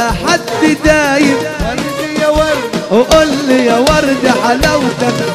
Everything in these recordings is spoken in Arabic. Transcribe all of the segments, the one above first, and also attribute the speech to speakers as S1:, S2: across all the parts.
S1: ولا حد دايب
S2: وردي يا ورد.
S1: وقول لي يا ورد حلاوتك.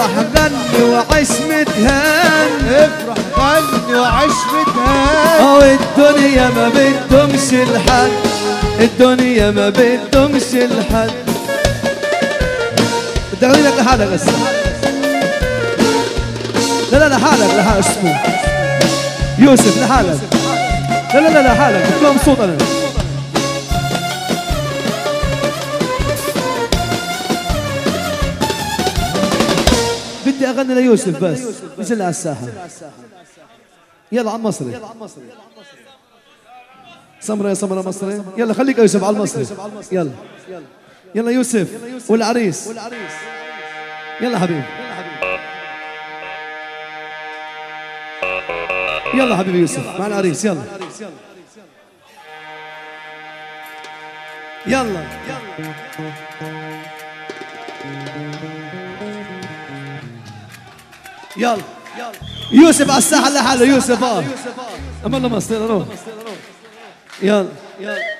S1: افرح غني وعيش متهان
S2: افرح غني وعيش متهان
S1: أو الدنيا ما بدهمش الحد الدنيا ما بدهمش الحد بدي اغني لك لحالك بس. لا لا لحالك لحالك اسمه. يوسف لحالك. لا لا لا لحالك. بكون مبسوط أنا. أغني ليوسف بس نزل على الساحة؟ يلا على المصري. سمرة يا سمرة مصري. يلا خليك يوسف على المصري. يلا. يلا يوسف والعريس. يلا حبيبي. يلا حبيبي يوسف مع العريس. يلا يلا. يلا. يلا. يوسف على الساحة لحاله يوسف. آه امال ما يلا. يلا.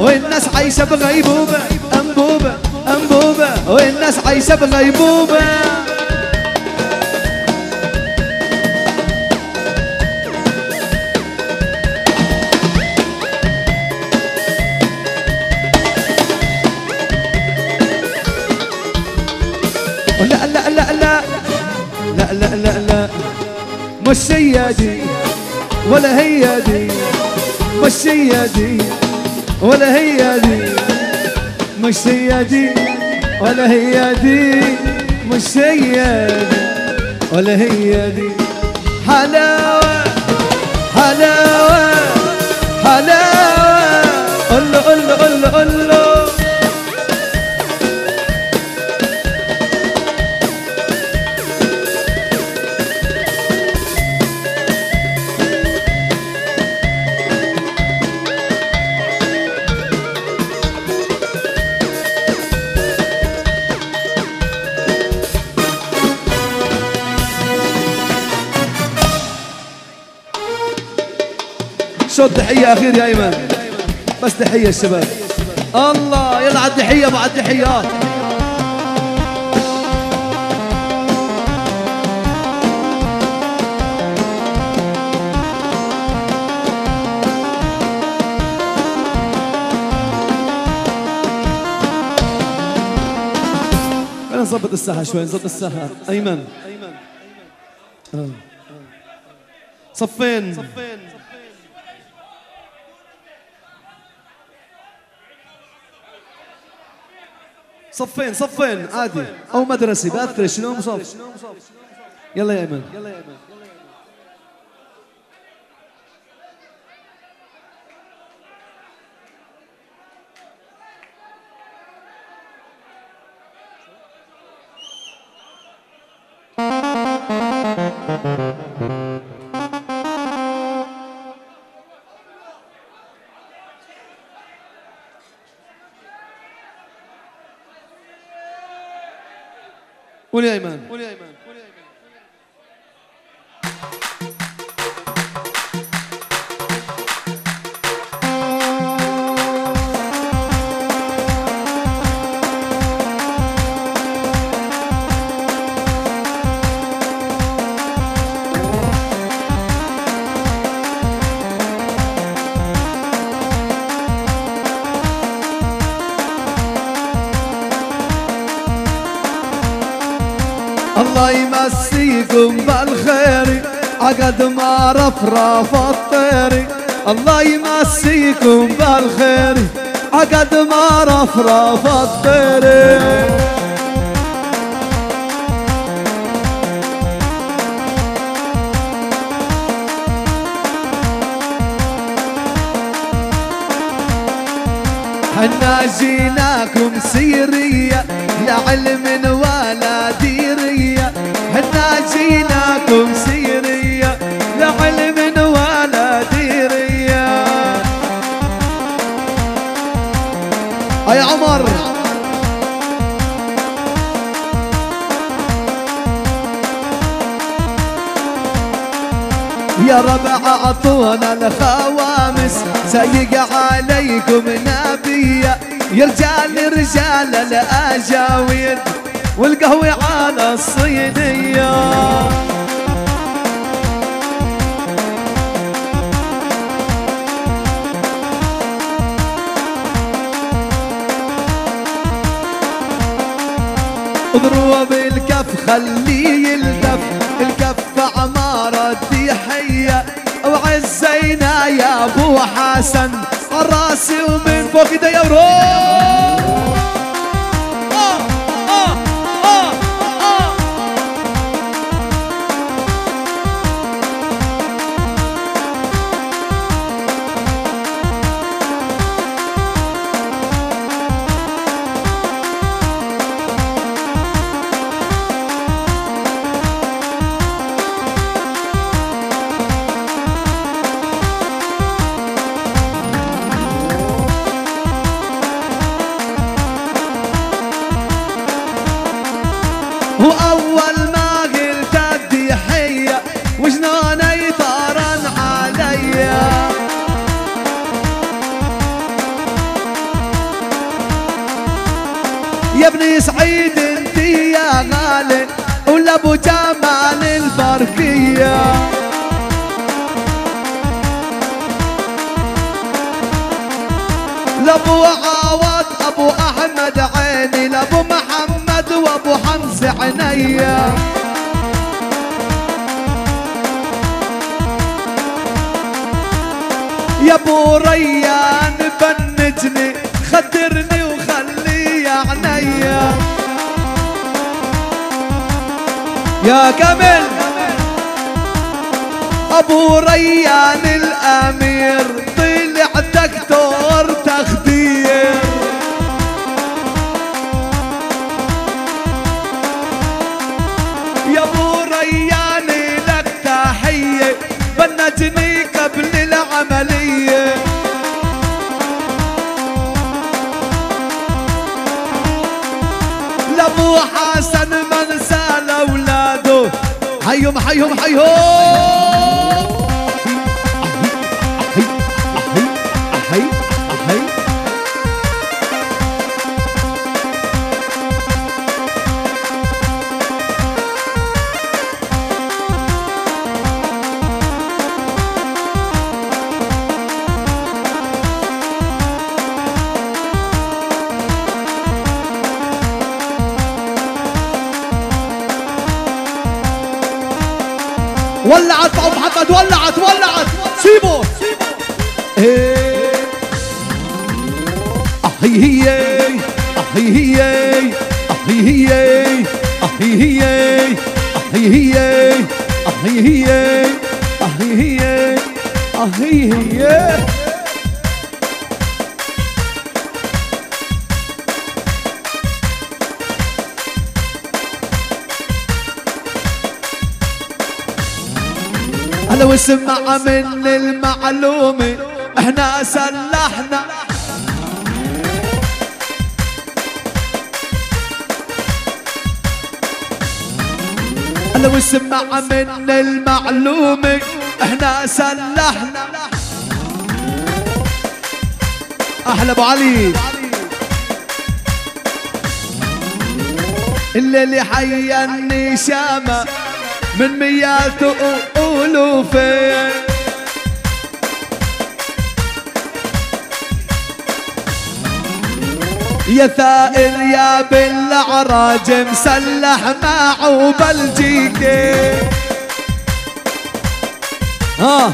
S1: والناس عايشة بغيبوبة. أنبوبة أنبوبة. والناس عايشة بغيبوبة. لا لا لا لا لا. لا لا لا مش هي دي ولا هي دي. مش هي دي ولا هي دي مش هي دي ولا هي دي مش هي دي ولا هي دي حلاوة حلاوة حلاوة. تحية أخير يا أيمن بس تحية الشباب. الله يلا على التحية مع التحيات نظبط الساحة شوي نظبط الساحة. أيمن. آه. صفين. صفين صفين عادي. أو مدرسة باثر شنو مصف يلا يا ايمن Olha aí, mano. Olha aí, mano. يمسيكم بالخير عقد ما رفرف الطير. الله يمسيكم بالخير عقد ما رفرف الطير. حنا جيناكم سيرية لا علم ولا ديرية. حنا جيناكم سيرية لا علم ولا ديرية يا عمر. يا ربع أعطونا الخوامس سيق عليكم نبيا. يا رجال رجال الأجاويد. والقهوة على الصينية. اضربوا بالكف خليه يلتف الكف عمارة ضحية وعزينا يا أبو حسن. راسي ومن فوق ايدي روح وجنون يطارن عليا يا ابني سعيد انت يا غالي ولا جمال البركيه لابو عوض ابو احمد عيني لابو محمد وابو حمزة عينيا ابو ريان بنجني خدرني وخلي عينيا يا كامل أبو ريان الأمير طلع دكتور. ابو محمد ولعت ولعت سيبوا إيه. أحي هي أحي هي أحي هي أحي هي. أحلى وسمع من المعلومة إحنا سلحنا. أحلى وسمع من المعلومة إحنا سلحنا. أحلى أبو علي. اللي حيني شامه من ميات ألوفين يا ثائر يا بالعراج مسلح معه بلجيكي ها.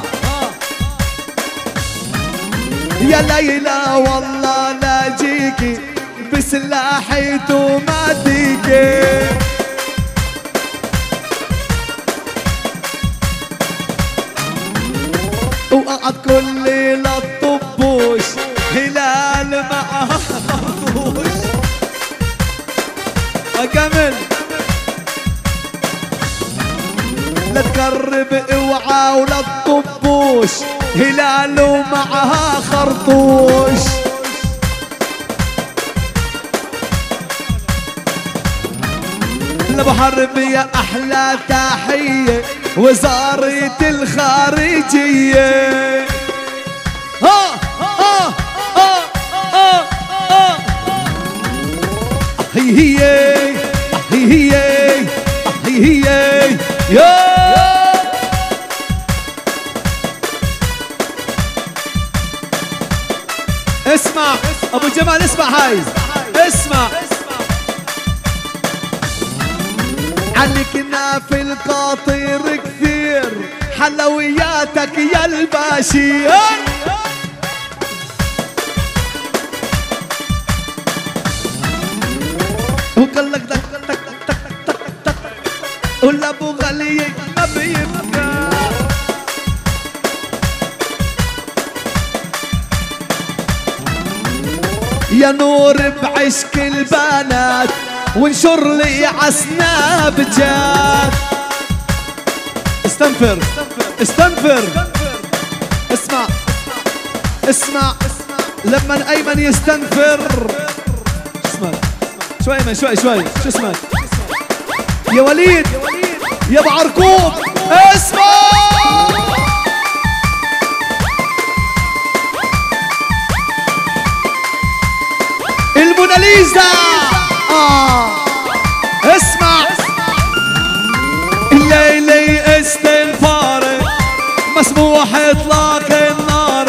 S1: يا ليلى والله لا جيكي بسلاحي توماتيكي وقعد كل ليلة الطبوش هلال معها خرطوش أكمل لا تقرب إوعى ولا تطبوش. هلال ومعها خرطوش. لابو حرب يا أحلى تحية. وزارة الخارجية. ها ها ها ها هي هي هي هي اسمع أبو جمال اسمع هاي. اسمع. علقنا في القاطير كثير حلوياتك يا الباشير. وقال لك دك دك دك دك دك أبو غلي ما بيبقى. يا نور بعشق البنات وانشر لي عسناب جات استنفر استنفر. اسمع اسمع. لما أيمن يستنفر. اسمع. شوي ايمن شوي شوي. شو اسمك يا وليد يا أبو عرقوب. اسمع. الموناليزا. آه. اسمع الليلي استنفار مسموح إطلاق النار.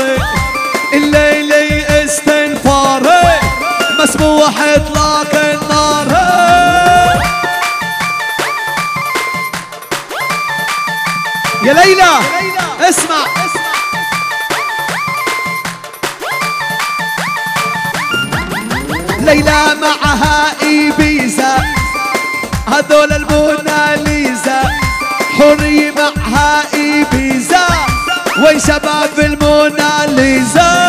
S1: الليلي استنفار مسموح إطلاق النار. يا ليلى اسمع. ليلى معها ايبيزا هذول الموناليزا حري معها ايبيزا وين شباب الموناليزا؟